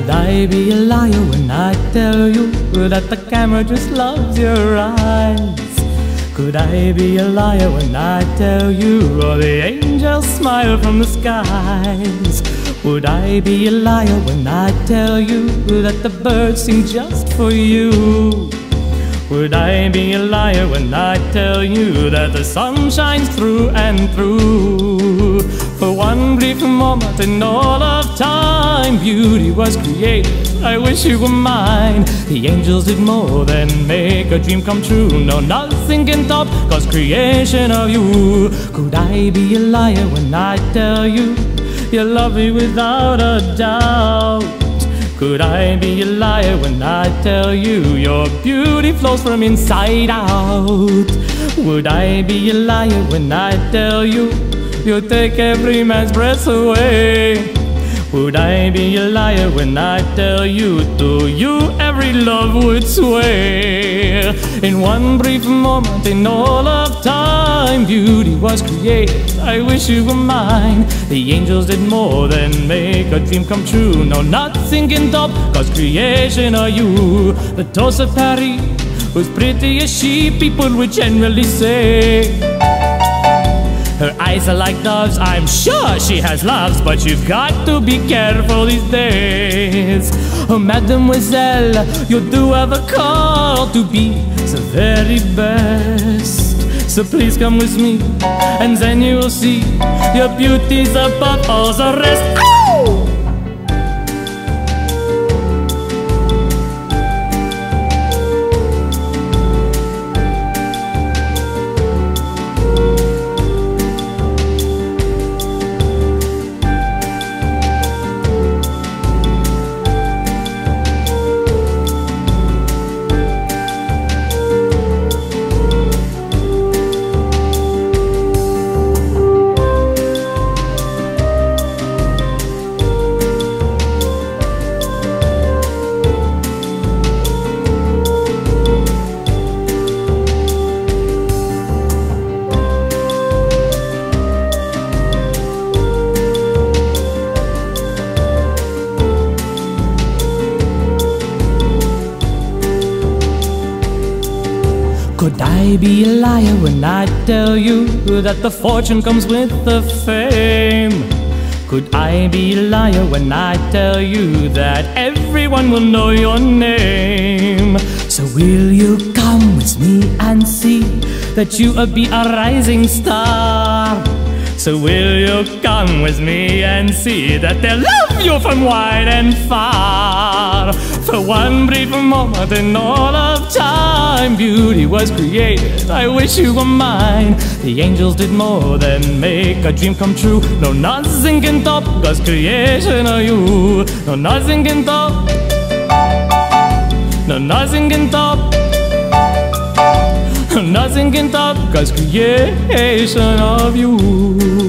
Could I be a liar when I tell you that the camera just loves your eyes? Could I be a liar when I tell you all the angels smile from the skies? Would I be a liar when I tell you that the birds sing just for you? Would I be a liar when I tell you that the sun shines through and through? For one brief moment in all of time, beauty was created. I wish you were mine. The angels did more than make a dream come true. No, nothing can top God's creation of you. Could I be a liar when I tell you? You love me without a doubt. Could I be a liar when I tell you your beauty flows from inside out? Would I be a liar when I tell you you take every man's breath away? Would I be a liar when I tell you to you every love would sway? In one brief moment in all of time, beauty was created. I wish you were mine. The angels did more than make a dream come true. No, nothing can top God's creation or you. The toss of Paris was pretty as she, people would generally say. Her eyes are like doves, I'm sure she has loves, but you've got to be careful these days. Oh, mademoiselle, you do have a call to be the very best. So please come with me, and then you will see your beauty's above all the rest. Could I be a liar when I tell you that the fortune comes with the fame? Could I be a liar when I tell you that everyone will know your name? So will you come with me and see that you will be a rising star? So will you come with me and see that they'll love you from wide and far? For one brief moment in all of time, beauty was created. I wish you were mine. The angels did more than make a dream come true. No, nothing can top God's creation of you. No, nothing can top. No, nothing can top. Nothing can top God's creation of you.